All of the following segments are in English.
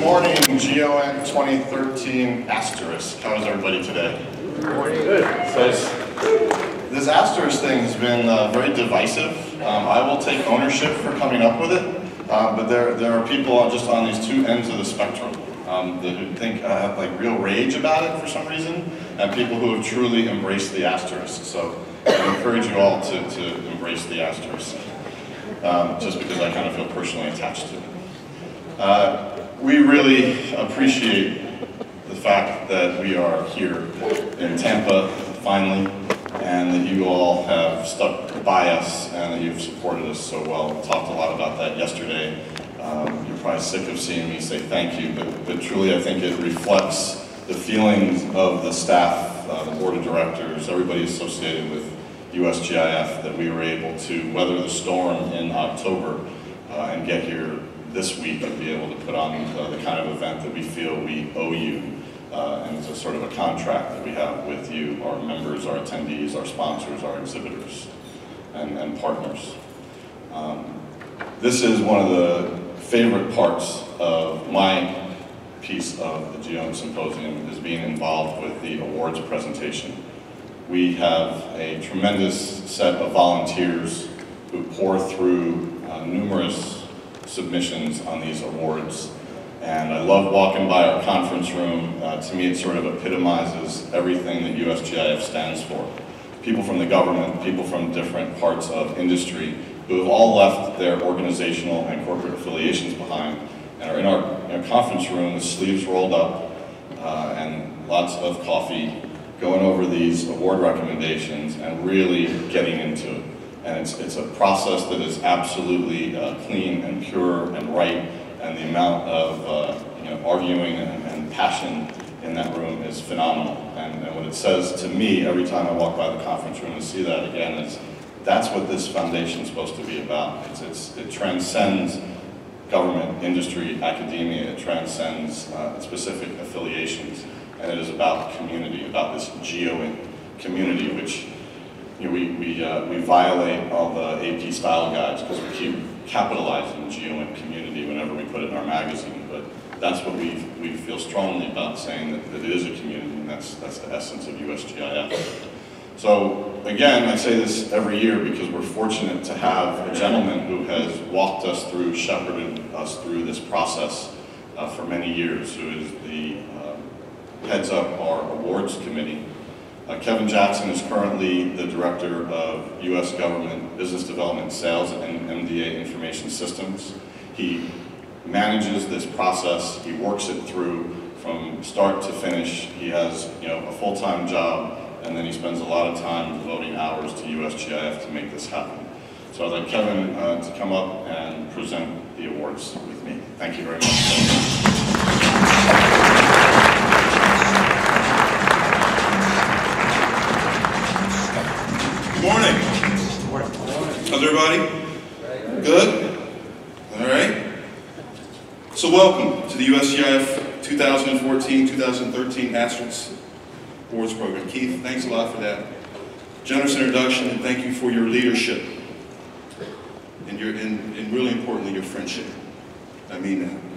morning, GEOINT 2013 asterisk. How is everybody today? Good. So this, asterisk thing has been uh, very divisive. Um, I will take ownership for coming up with it, uh, but there, there are people just on these two ends of the spectrum um, that who think I have like real rage about it for some reason, and people who have truly embraced the asterisk. So I encourage you all to, to embrace the asterisk, um, just because I kind of feel personally attached to it. Uh, we really appreciate the fact that we are here in Tampa finally, and that you all have stuck by us and that you've supported us so well. We talked a lot about that yesterday. Um, you're probably sick of seeing me say thank you, but, but truly I think it reflects the feelings of the staff, uh, the board of directors, everybody associated with USGIF that we were able to weather the storm in October uh, and get here this week and be able to put on the kind of event that we feel we owe you. Uh, and it's a sort of a contract that we have with you, our members, our attendees, our sponsors, our exhibitors, and, and partners. Um, this is one of the favorite parts of my piece of the GEOINT Symposium is being involved with the awards presentation. We have a tremendous set of volunteers who pour through uh, numerous submissions on these awards. And I love walking by our conference room. Uh, to me, it sort of epitomizes everything that USGIF stands for. People from the government, people from different parts of industry who have all left their organizational and corporate affiliations behind and are in our, in our conference room with sleeves rolled up uh, and lots of coffee, going over these award recommendations and really getting into it. And it's, it's a process that is absolutely uh, clean and pure and right, and the amount of uh, you know, arguing and, and, passion in that room is phenomenal. And, and, what it says to me every time I walk by the conference room and see that again is that's what this foundation is supposed to be about. It's, it's, it transcends government, industry, academia, it transcends uh, specific affiliations, and it is about community, about this geo community, which you know, we, we, uh, we violate all the AP style guides because we keep capitalizing GeoInt community whenever we put it in our magazine, but that's what we, we feel strongly about saying that, that it is a community, and that's, that's the essence of USGIF. So again, I say this every year because we're fortunate to have a gentleman who has walked us through, shepherded us through this process uh, for many years, who is the uh, heads up our awards committee Kevin Jackson is currently the Director of U.S. Government Business Development Sales and MDA Information Systems. He manages this process, he works it through from start to finish. He has you know, a full-time job and then he spends a lot of time devoting hours to USGIF to make this happen. So I'd like Kevin uh, to come up and present the awards with me. Thank you very much. Good morning. How's everybody? Good? All right. So welcome to the USGIF 2014-2013 Asterisk Awards Program. Keith, thanks a lot for that generous introduction and thank you for your leadership and, your, and, and really importantly, your friendship. I mean that.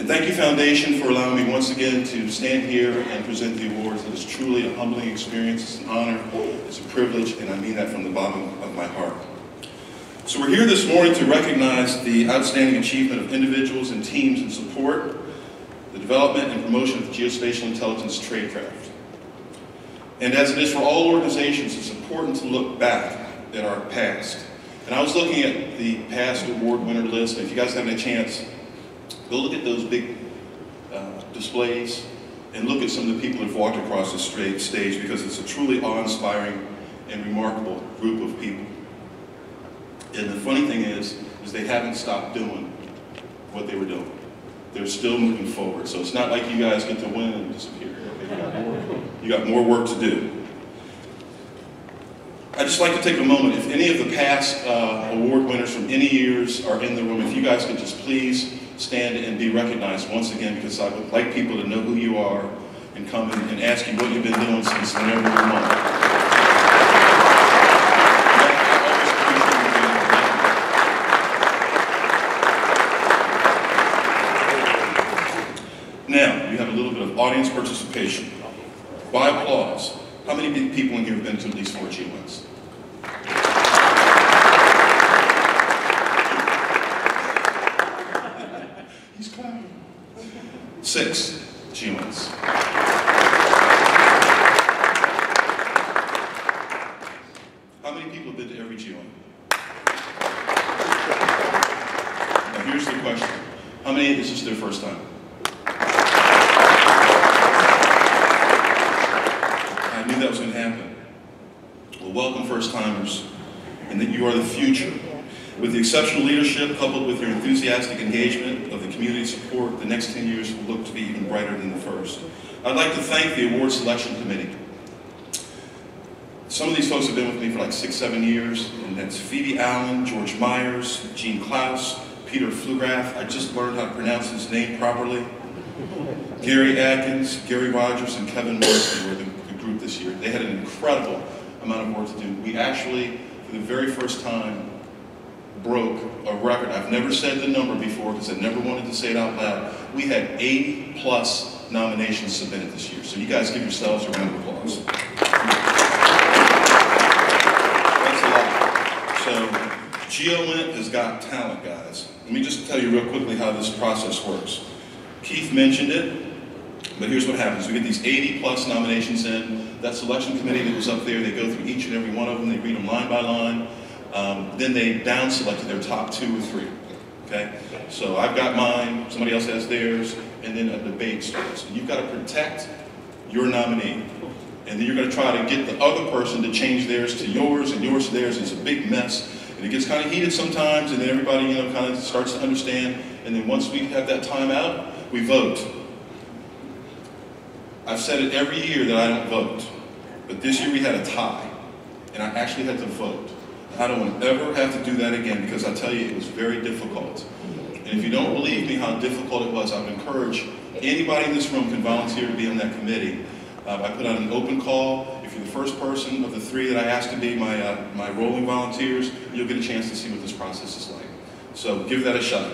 And thank you, Foundation, for allowing me once again to stand here and present the awards. It is truly a humbling experience. It's an honor. It's a privilege, and I mean that from the bottom of my heart. So we're here this morning to recognize the outstanding achievement of individuals and teams in support, the development and promotion of geospatial intelligence tradecraft. And as it is for all organizations, it's important to look back at our past. And I was looking at the past award winner list, and if you guys have a chance, Go look at those big uh, displays and look at some of the people who've walked across the stage because it's a truly awe-inspiring and remarkable group of people. And the funny thing is, is they haven't stopped doing what they were doing. They're still moving forward. So it's not like you guys get to win and disappear. You got more, you got more work to do. I'd just like to take a moment, if any of the past uh, award winners from any years are in the room, if you guys could just please stand and be recognized once again because I would like people to know who you are and come and, and ask you what you've been doing since whenever you want. Now, you have a little bit of audience participation. By applause, how many people in here have been to at least four GEOINTs? He's Been to every GEOINT? Now, here's the question. How many is this their first time? I knew that was going to happen. Well, welcome first timers, and that you are the future. With the exceptional leadership coupled with your enthusiastic engagement of the community support, the next 10 years will look to be even brighter than the first. I'd like to thank the award selection committee. Some of these folks have been with me for like six, seven years, and that's Phoebe Allen, George Myers, Gene Klaus, Peter Flugrath. I just learned how to pronounce his name properly. Gary Atkins, Gary Rogers, and Kevin Morrison were the, the group this year. They had an incredible amount of work to do. We actually, for the very first time, broke a record. I've never said the number before because I never wanted to say it out loud. We had 80 plus nominations submitted this year. So you guys give yourselves a round of applause. That's a lot. So GeoInt has got talent, guys. Let me just tell you real quickly how this process works. Keith mentioned it, but here's what happens. We get these 80 plus nominations in. That selection committee that was up there, they go through each and every one of them. They read them line by line. Um, then they down selected their top two or three. Okay? So I've got mine, somebody else has theirs, and then a debate starts. And you've got to protect your nominee. And then you're going to try to get the other person to change theirs to yours and yours to theirs. It's a big mess. And it gets kind of heated sometimes, and then everybody, you know, kind of starts to understand. And then once we have that time out, we vote. I've said it every year that I don't vote. But this year we had a tie, and I actually had to vote. I don't ever have to do that again because I tell you, it was very difficult. And if you don't believe me how difficult it was, I would encourage anybody in this room can volunteer to be on that committee. Uh, I put out an open call. The first person of the three that I asked to be my, uh, my rolling volunteers, you'll get a chance to see what this process is like. So give that a shot.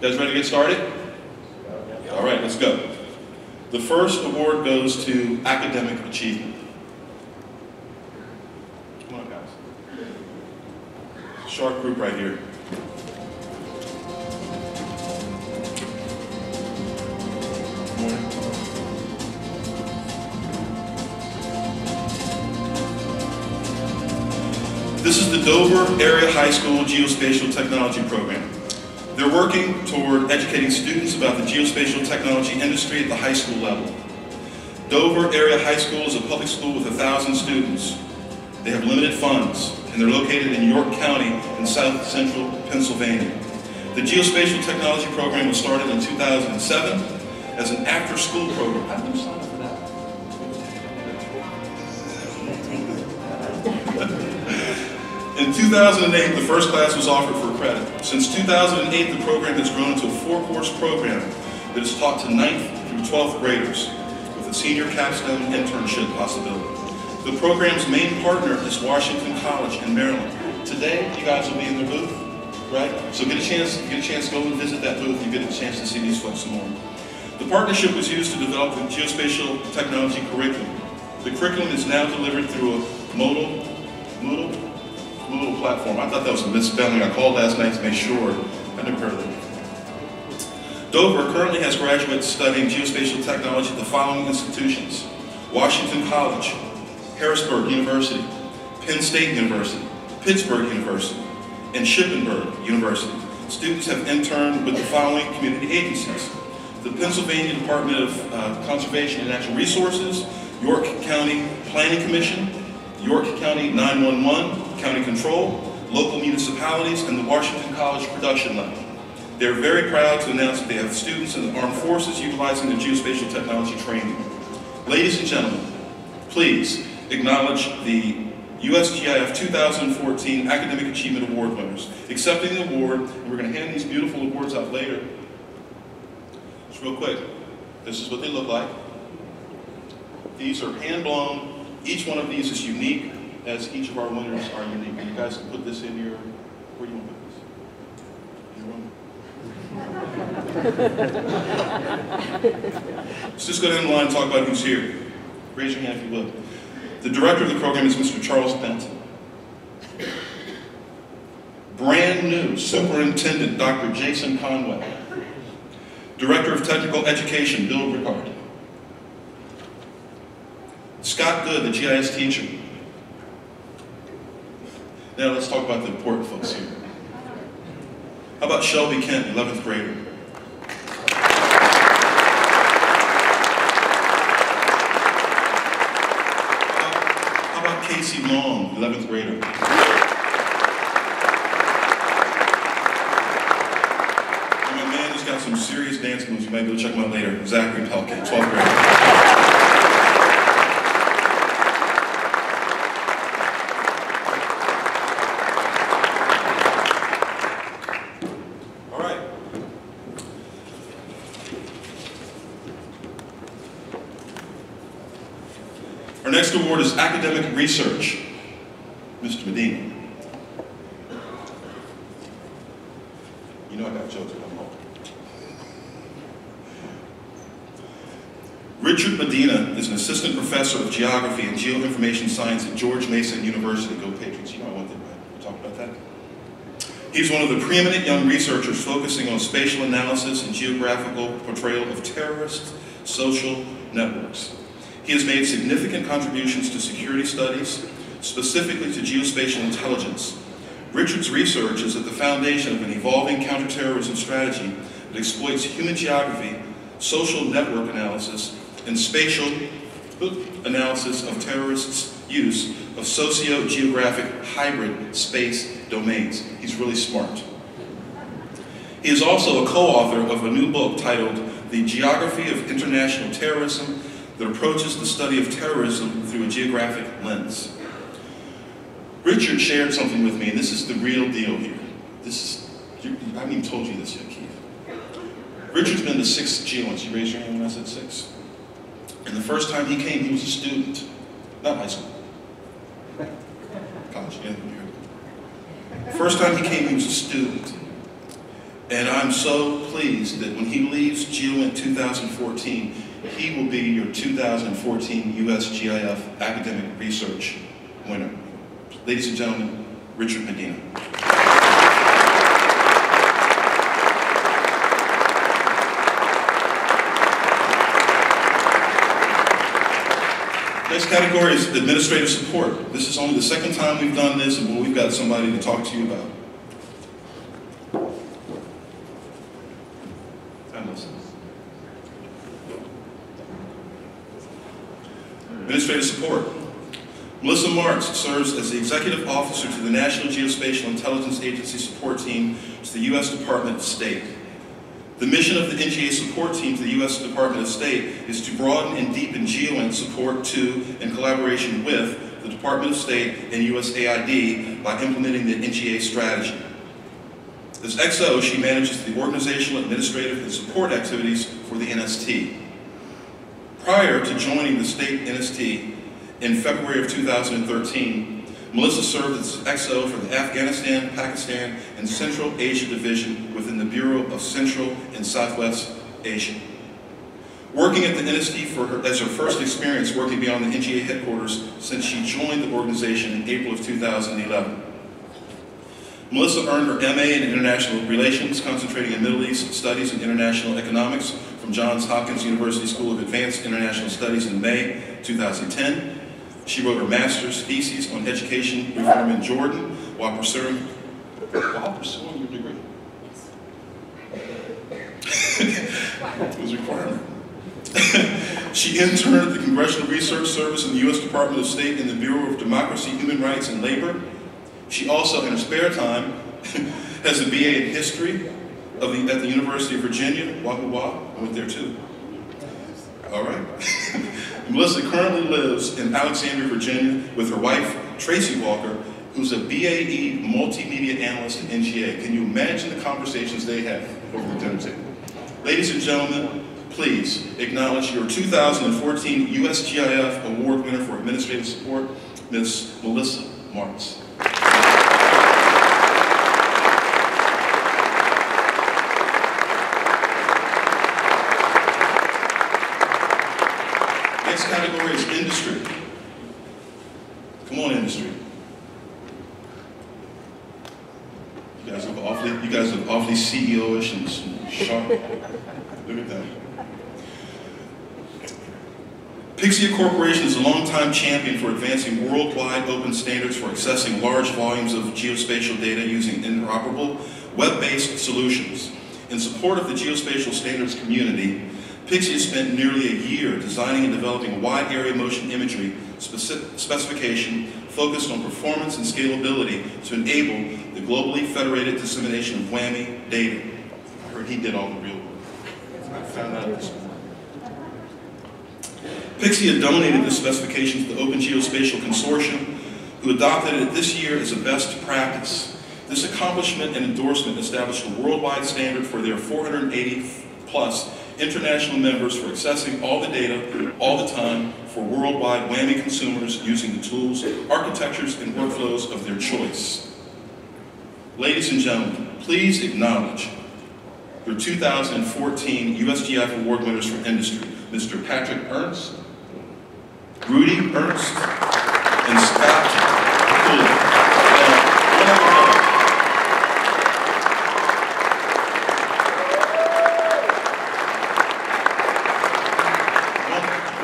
You guys ready to get started? All right, let's go. The first award goes to academic achievement. Come on, guys. Sharp group right here. This is the Dover Area High School Geospatial Technology Program. They're working toward educating students about the geospatial technology industry at the high school level. Dover Area High School is a public school with a thousand students. They have limited funds, and they're located in York County in south central Pennsylvania. The geospatial technology program was started in 2007 as an after-school program. 2008, the first class was offered for credit. Since 2008, the program has grown into a four-course program that is taught to 9th through 12th graders with a senior capstone internship possibility. The program's main partner is Washington College in Maryland. Today, you guys will be in their booth, right? So get a chance, get a chance to go and visit that booth. You get a chance to see these folks more. The partnership was used to develop the geospatial technology curriculum. The curriculum is now delivered through a Moodle, Moodle, Platform. I thought that was a misspelling. I called last night to make sure. Heard of. Dover currently has graduates studying geospatial technology at the following institutions. Washington College, Harrisburg University, Penn State University, Pittsburgh University, and Shippensburg University. Students have interned with the following community agencies. The Pennsylvania Department of uh, Conservation and Natural Resources, York County Planning Commission, York County 911, County Control, local municipalities, and the Washington College Production Lab. They're very proud to announce that they have students in the armed forces utilizing the geospatial technology training. Ladies and gentlemen, please acknowledge the USGIF 2014 Academic Achievement Award winners. Accepting the award, and we're going to hand these beautiful awards out later. Just real quick, this is what they look like. These are hand blown. Each one of these is unique, as each of our winners are unique. You guys can put this in your, where do you want to put this? Your room? Let's just go down the line and talk about who's here. Raise your hand if you would. The director of the program is Mr. Charles Benton. Brand new Superintendent Dr. Jason Conway. Director of Technical Education, Bill Ricard. Scott Good, the GIS teacher. Now let's talk about the important folks here. How about Shelby Kent, 11th grader? How about Casey Long, 11th grader? And my man who's got some serious dance moves, you might go check him out later, Zachary Pelkin, 12th grader. All right. Our next award is Academic Research. Mr. Medina. You know I got home. Richard Medina is an assistant professor of geography and geoinformation science at George Mason University. Go Patriots. You know I went there, right? We'll talk about that. He's one of the preeminent young researchers focusing on spatial analysis and geographical portrayal of terrorist social networks. He has made significant contributions to security studies, specifically to geospatial intelligence. Richard's research is at the foundation of an evolving counterterrorism strategy that exploits human geography, social network analysis, and spatial analysis of terrorists' use of socio-geographic hybrid space domains. He's really smart. He is also a co-author of a new book titled The Geography of International Terrorism that approaches the study of terrorism through a geographic lens. Richard shared something with me, and this is the real deal here. This is, I haven't even told you this yet, Keith. Richard's been to six GEOINTs. You raised your hand when I said six. And the first time he came, he was a student, not high school. College, yeah. First time he came, he was a student. And I'm so pleased that when he leaves GEOINT 2014, he will be your 2014 USGIF Academic Research winner. Ladies and gentlemen, Richard Medina. Next category is administrative support. This is only the second time we've done this, and we've got somebody to talk to you about. Time listen. Administrative support. Melissa Martz serves as the Executive Officer to the National Geospatial Intelligence Agency Support Team to the U.S. Department of State. The mission of the NGA support team to the U.S. Department of State is to broaden and deepen GEOINT support to and collaboration with the Department of State and USAID by implementing the NGA strategy. As XO, she manages the organizational, administrative, and support activities for the NST. Prior to joining the state NST in February of 2013, Melissa served as XO for the Afghanistan, Pakistan, and Central Asia Division within the Bureau of Central and Southwest Asia. Working at the NST for her, as her first experience working beyond the NGA headquarters since she joined the organization in April of 2011. Melissa earned her MA in International Relations, concentrating in Middle East Studies and International Economics from Johns Hopkins University School of Advanced International Studies in May 2010. She wrote her master's thesis on education reform in Jordan while pursuing, while pursuing your degree. it was a requirement. she interned at the Congressional Research Service in the U.S. Department of State in the Bureau of Democracy, Human Rights, and Labor. She also, in her spare time, has a BA in History of the, at the University of Virginia, Wahoo Wah. I went there too. All right. Melissa currently lives in Alexandria, Virginia with her wife, Tracy Walker, who's a BAE multimedia analyst at NGA. Can you imagine the conversations they have over the dinner table? Ladies and gentlemen, please acknowledge your 2014 USGIF Award winner for administrative support, Ms. Melissa Martz. next category is industry. Come on, industry. You guys look awfully, you guys look awfully CEO-ish and sharp. Look at that. Pixia Corporation is a longtime champion for advancing worldwide open standards for accessing large volumes of geospatial data using interoperable, web-based solutions. In support of the geospatial standards community, Pixia spent nearly a year designing and developing a wide area motion imagery specification focused on performance and scalability to enable the globally federated dissemination of WAMI data. I heard he did all the real work. I found out this Pixia donated this specification to the Open Geospatial Consortium, who adopted it this year as a best practice. This accomplishment and endorsement established a worldwide standard for their 480 plus international members for accessing all the data all the time for worldwide WAMI consumers using the tools, architectures, and workflows of their choice. Ladies and gentlemen, please acknowledge your 2014 USGIF Award winners for industry, Mr. Patrick Ernst, Rudy Ernst, and Scott Cooley.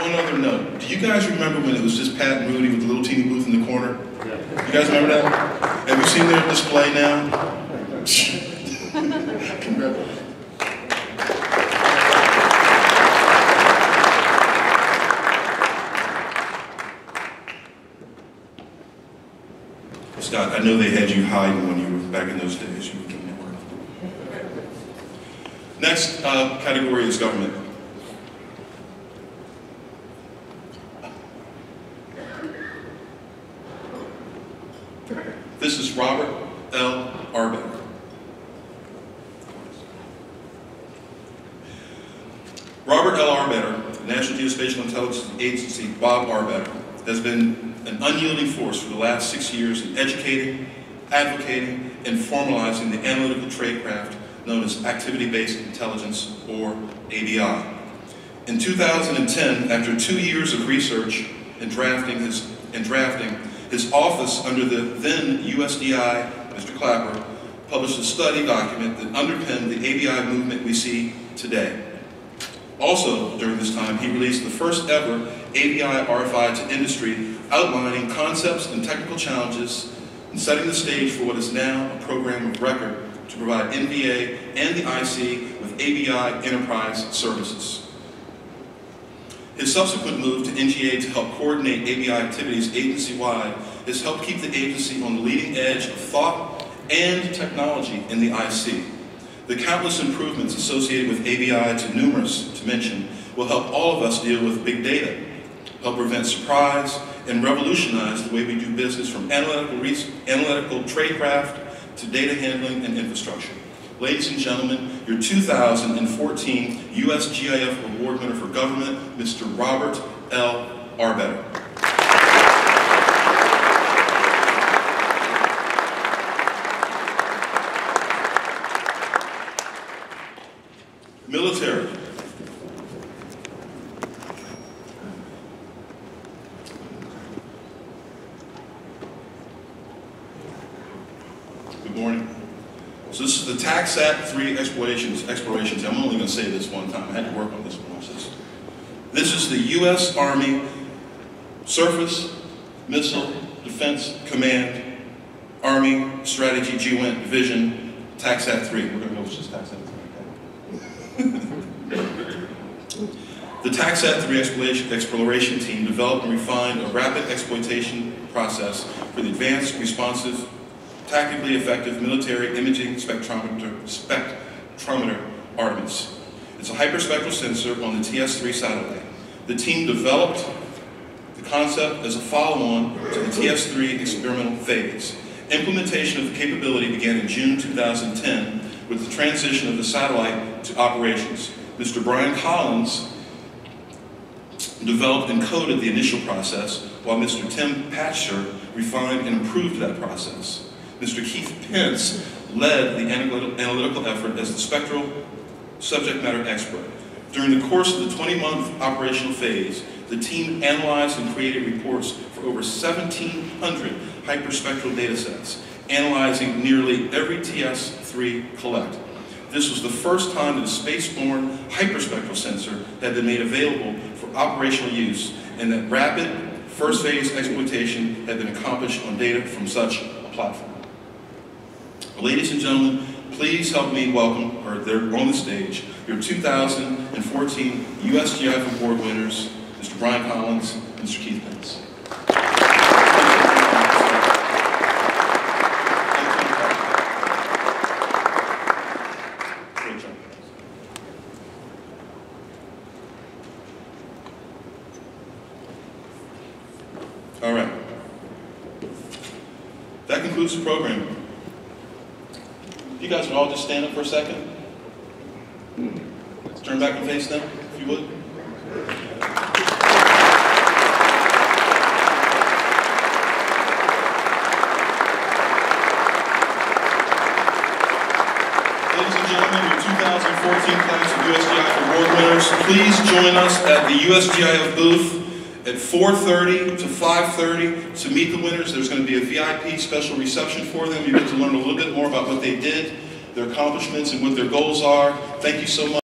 One other note. Do you guys remember when it was just Pat and Rudy with the little teeny booth in the corner? You guys remember that? Have you seen their display now? Congratulations. Scott, I know they had you hiding when you were back in those days. You were doing your work. Next uh, category is government. This is Robert L. Arbetter. Robert L. Arbetter, National Geospatial Intelligence Agency, Bob Arbetter, has been an unyielding force for the last six years in educating, advocating, and formalizing the analytical tradecraft known as Activity-Based Intelligence, or ABI. In 2010, after two years of research and drafting his, and drafting, his office under the then USDI, Mr. Clapper, published a study document that underpinned the ABI movement we see today. Also, during this time, he released the first ever ABI RFI to industry outlining concepts and technical challenges and setting the stage for what is now a program of record to provide NVA and the IC with ABI enterprise services. His subsequent move to NGA to help coordinate ABI activities agency-wide has helped keep the agency on the leading edge of thought and technology in the IC. The countless improvements associated with ABI, too numerous to mention, will help all of us deal with big data, help prevent surprise, and revolutionize the way we do business from analytical, analytical tradecraft to data handling and infrastructure. Ladies and gentlemen, your 2014 USGIF Award winner for Government, Mr. Robert L. Arbetter. Military. Good morning. So this is the TACSAT 3 explorations, explorations. I'm only going to say this one time. I had to work on this one. This is the U.S. Army Surface Missile Defense Command Army Strategy GWINT Division TACSAT 3. We're going to go with just TACSAT 3. TACSAT 3 exploration, exploration team developed and refined a rapid exploitation process for the advanced, responsive, tactically effective military imaging spectrometer, spectrometer Artemis. It's a hyperspectral sensor on the TS-3 satellite. The team developed the concept as a follow-on to the TS-3 experimental phase. Implementation of the capability began in June 2010 with the transition of the satellite to operations. Mr. Brian Collins developed and coded the initial process, while Mr. Tim Patcher refined and improved that process. Mr. Keith Pence led the analytical effort as the spectral subject matter expert. During the course of the 20-month operational phase, the team analyzed and created reports for over 1,700 hyperspectral data sets, analyzing nearly every TS3 collect. This was the first time that a spaceborne hyperspectral sensor had been made available for operational use, and that rapid first phase exploitation had been accomplished on data from such a platform. Ladies and gentlemen, please help me welcome, or they're on the stage, your 2014 USGI Award winners, Mr. Brian Collins and Mr. Keith Pence. Great job. All right. That concludes the program. You guys would all just stand up for a second? Turn back and face them, if you would. Ladies and gentlemen, your 2014 class of USGI award winners, please join us at the USGIF booth at 4.30 to 5.30 to meet the winners. There's going to be a VIP special reception for them. You get to learn a little bit more about what they did, their accomplishments, and what their goals are. Thank you so much.